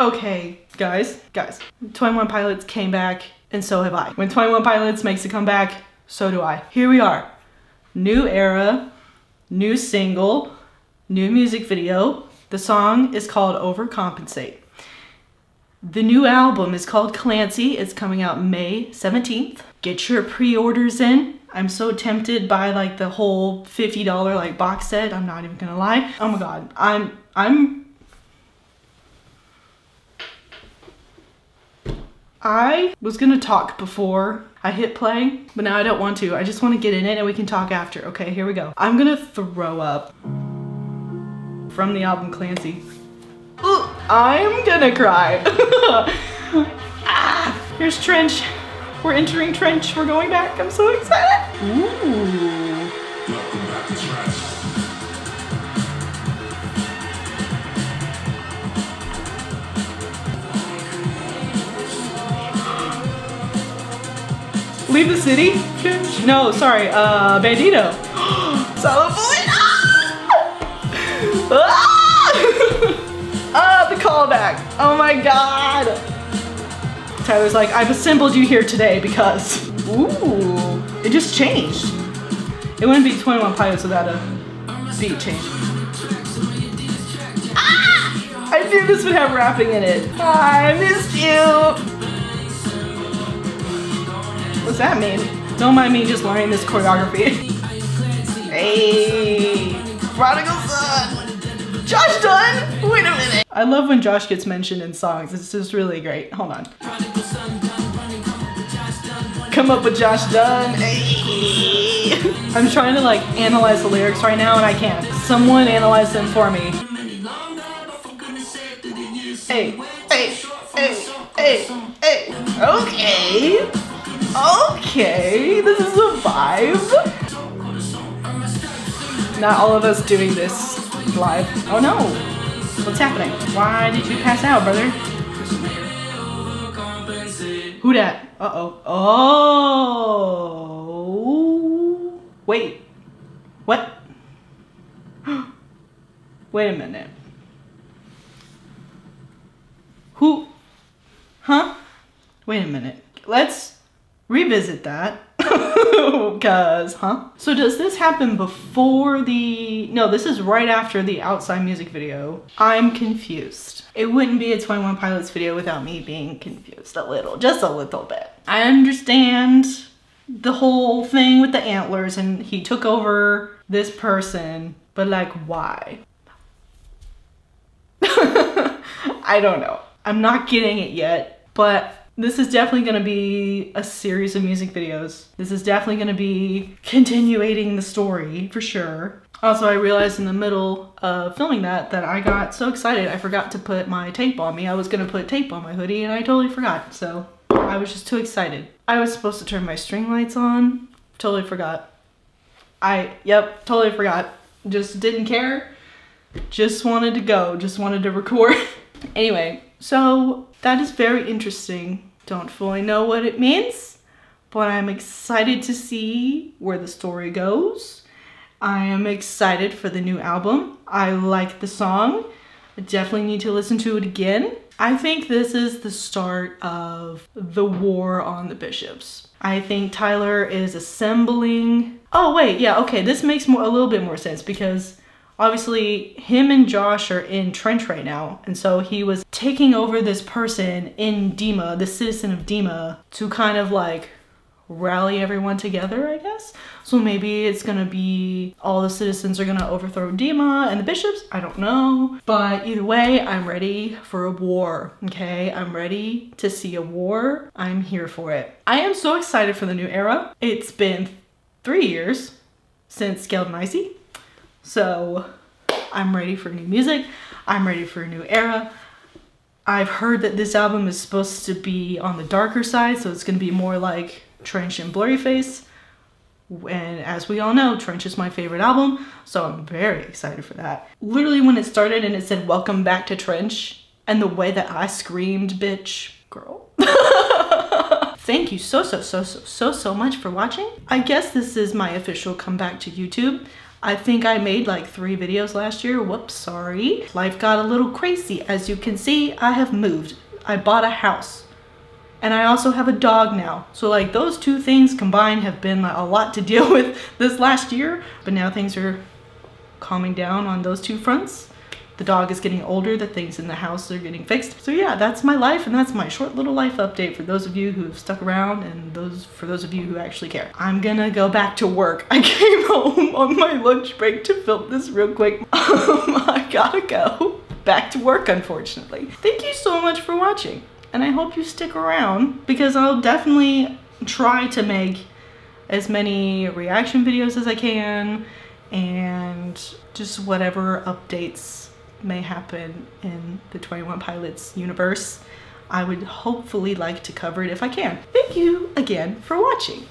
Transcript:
Okay, guys, guys. 21 Pilots came back, and so have I. When 21 Pilots makes a comeback, so do I. Here we are. New era, new single, new music video. The song is called Overcompensate. The new album is called Clancy. It's coming out May 17th. Get your pre-orders in. I'm so tempted by like the whole $50 like box set. I'm not even gonna lie. Oh my god. I'm I'm I was gonna talk before I hit play, but now I don't want to. I just want to get in it and we can talk after. Okay, here we go. I'm gonna throw up from the album Clancy. Ooh, I'm gonna cry. ah, here's Trench. We're entering Trench. We're going back. I'm so excited. Ooh. Leave the city? No, sorry, uh, Bandito. California! ah! ah, the callback. Oh my god. Tyler's like, I've assembled you here today because, ooh, it just changed. It wouldn't be 21 Pilots without a beat change. Ah! I knew this would have rapping in it. I missed you. What's that mean? Don't mind me just learning this choreography. hey, prodigal son. Josh Dun. Wait a minute. I love when Josh gets mentioned in songs. It's just really great. Hold on. Come up with Josh Dun. Hey. I'm trying to like analyze the lyrics right now and I can't. Someone analyze them for me. Hey, hey, hey, hey, hey. Okay. Okay, this is a vibe. Not all of us doing this live. Oh no! What's happening? Why did you pass out, brother? Who that? Uh-oh. Oh. Wait. What? Wait a minute. Who? Huh? Wait a minute. Let's revisit that. Cause, huh? So does this happen before the, no, this is right after the outside music video. I'm confused. It wouldn't be a 21 Pilots video without me being confused a little, just a little bit. I understand the whole thing with the antlers and he took over this person, but like why? I don't know. I'm not getting it yet, but this is definitely gonna be a series of music videos. This is definitely gonna be continuating the story for sure. Also, I realized in the middle of filming that that I got so excited I forgot to put my tape on me. I was gonna put tape on my hoodie and I totally forgot. So I was just too excited. I was supposed to turn my string lights on. Totally forgot. I, yep, totally forgot. Just didn't care. Just wanted to go, just wanted to record. anyway, so that is very interesting don't fully know what it means, but I'm excited to see where the story goes. I am excited for the new album. I like the song. I definitely need to listen to it again. I think this is the start of the war on the bishops. I think Tyler is assembling. Oh wait, yeah, okay, this makes more a little bit more sense because obviously him and Josh are in Trench right now. And so he was taking over this person in Dema, the citizen of Dema, to kind of like rally everyone together, I guess. So maybe it's gonna be all the citizens are gonna overthrow Dema and the bishops. I don't know. But either way, I'm ready for a war, okay? I'm ready to see a war. I'm here for it. I am so excited for the new era. It's been three years since Scaled Icy. So I'm ready for new music. I'm ready for a new era. I've heard that this album is supposed to be on the darker side, so it's gonna be more like Trench and Blurryface. And as we all know, Trench is my favorite album, so I'm very excited for that. Literally when it started and it said, welcome back to Trench, and the way that I screamed, bitch, girl. Thank you so, so, so, so, so, so much for watching. I guess this is my official comeback to YouTube. I think I made like three videos last year. Whoops, sorry. Life got a little crazy. As you can see, I have moved. I bought a house and I also have a dog now. So like those two things combined have been a lot to deal with this last year, but now things are calming down on those two fronts. The dog is getting older, the things in the house are getting fixed. So yeah, that's my life and that's my short little life update for those of you who have stuck around and those for those of you who actually care. I'm gonna go back to work. I came home on my lunch break to film this real quick. Um, I gotta go back to work unfortunately. Thank you so much for watching and I hope you stick around because I'll definitely try to make as many reaction videos as I can and just whatever updates may happen in the 21 Pilots universe. I would hopefully like to cover it if I can. Thank you again for watching.